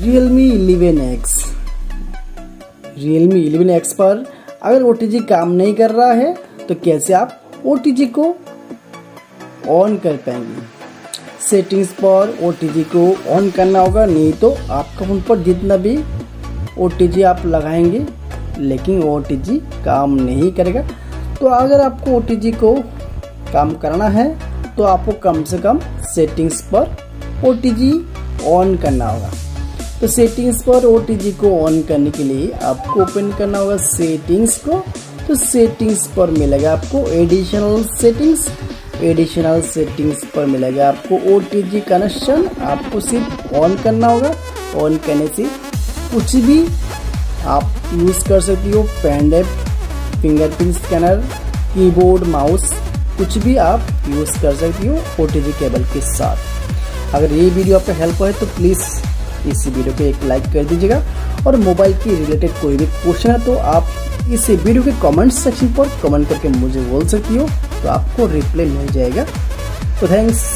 Realme 11X Realme 11X पर अगर OTG काम नहीं कर रहा है तो कैसे आप ओटीजी को ऑन कर पाएँगे? सेटिंग्स पर ओटीजी को ऑन करना होगा, नहीं तो आपका फ़ोन पर जितना भी ओटीजी आप लगाएँगे, लेकिन ओटीजी काम नहीं करेगा। तो अगर आपको ओटीजी को काम करना है तो आपको कम से कम सेटिंग्स पर ओटीजी ऑन करना होगा। तो सेटिंग्स पर ओ को ऑन करने के लिए आपको ओपन करना होगा सेटिंग्स को। तो सेटिंग्स पर मिलेगा आपको एडिशनल सेटिंग्स एडिशनल सेटिंग्स पर मिलेगा आपको ओटीजी कनेक्शन आपको सिर्फ़ ऑन करना होगा। ऑन करने से कुछ भी आप यूज़ कर सकती हो। Pen drive fingerprint scanner keyboard mouse कुछ भी आप यूज़ कर सकती हो ओटीजी केबल के साथ। अगर ये वीडियो आपका हेल्प है तो प्लीज़ इस वीडियो को एक लाइक कर दीजिएगा। और मोबाइल के रिलेटेड कोई भी क्वेश्चन है तो आप इस वीडियो के कमेंट सेक्शन पर कमेंट करके मुझे बोल सकती हो तो आपको रिप्लाई मिल जाएगा। तो थैंक्स।